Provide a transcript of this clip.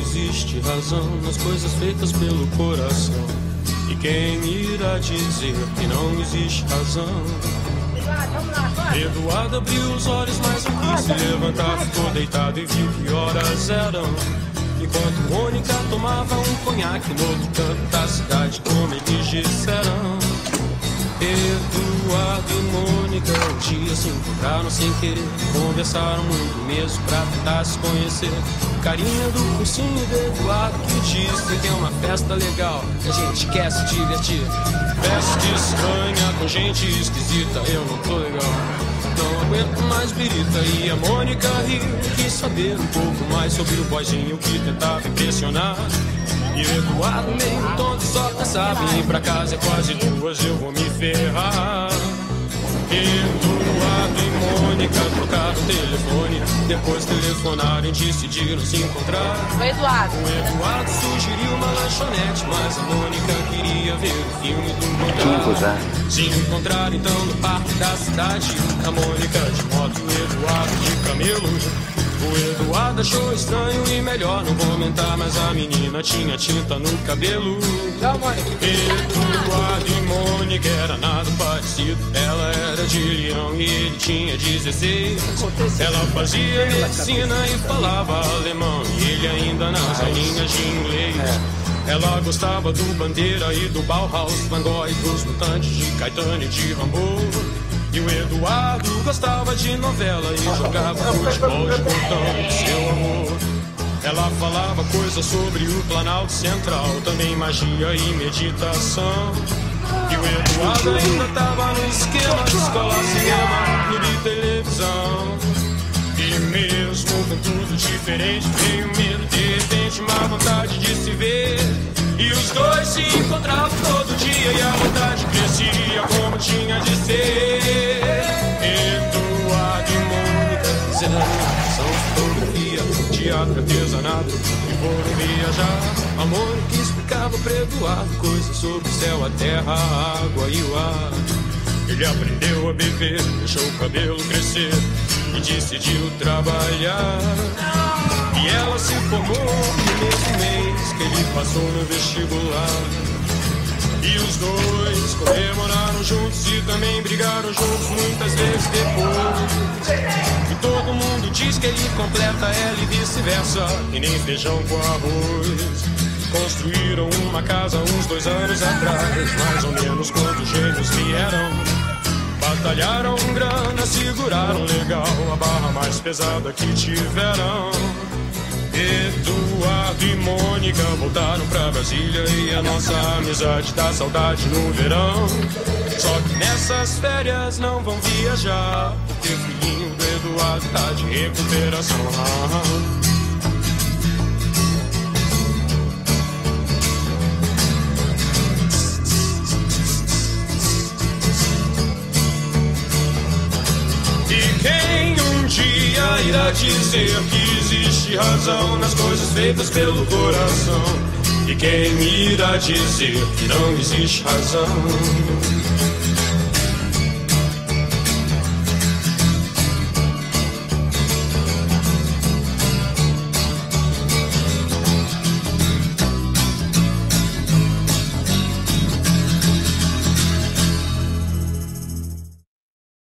existe razão nas coisas feitas pelo coração. E quem irá dizer que não existe razão? Eduardo abriu os olhos, mas não quis se levantar. Ficou deitado e viu que horas eram. Enquanto Mônica tomava um conhaque no outro canto da cidade, como eles disseram. Eduardo e Mônica dia se encontraram sem querer. Conversaram muito mesmo pra tentar se conhecer. Carinha do cursinho do Eduardo que disse que é uma festa legal, que a gente quer se divertir. Festa estranha com gente esquisita, eu não tô legal. Não aguento mais birita e a Mônica riu. Quis saber um pouco mais sobre o boizinho que tentava impressionar. E o Eduardo meio tonto só pensava em ir pra casa é quase duas, eu vou me ferrar. Eduardo e Mônica trocaram o telefone. Depois telefonaram e decidiram se encontrar. O Eduardo. O Eduardo sugeriu uma lanchonete, mas a Mônica queria ver o filme do lugar. Se encontraram então no parque da cidade. A Mônica de moto, o Eduardo de camelo. O Eduardo achou estranho e melhor não comentar, mas a menina tinha tinta no cabelo. Tchau, Mônica. Eduardo e Mônica era nada parecido. Ela era de Leão e ele tinha 16. Ela fazia medicina e falava alemão, e ele ainda nas aulinhas de inglês. Ela gostava do Bandeira e do Bauhaus, Van Gogh, dos Mutantes, de Caetano e de Rambo. E o Eduardo gostava de novela e jogava futebol de botão seu amor. Ela falava coisas sobre o Planalto Central, também magia e meditação. Eduardo ainda tava no esquema de escola, cinema, clube e televisão. E mesmo com tudo diferente, veio medo, de repente uma vontade de se ver. E os dois se encontravam todo dia e a vontade crescia como tinha de ser. Eduardo e Mônica fizeram são fotografia, teatro, artesanato e foram viajar. A Mônica explicava para Eduardo coisas sobre o céu, a terra, a água e o ar. Ele aprendeu a beber, deixou o cabelo crescer e decidiu trabalhar. E ela se formou no mesmo mês que ele passou no vestibular. E os dois comemoraram juntos e também brigaram juntos muitas vezes depois. E todo mundo diz que ele completa ela e vice-versa, e nem feijão com arroz. Construíram uma casa uns dois anos atrás, mais ou menos quando os gêmeos vieram. Batalharam grana, seguraram legal a barra mais pesada que tiveram. Eduardo e Mônica voltaram pra Brasília e a nossa amizade dá saudade no verão. Só que nessas férias não vão viajar, porque o filhinho do Eduardo tá de recuperação. Dia irá dizer que existe razão nas coisas feitas pelo coração? E quem irá dizer que não existe razão?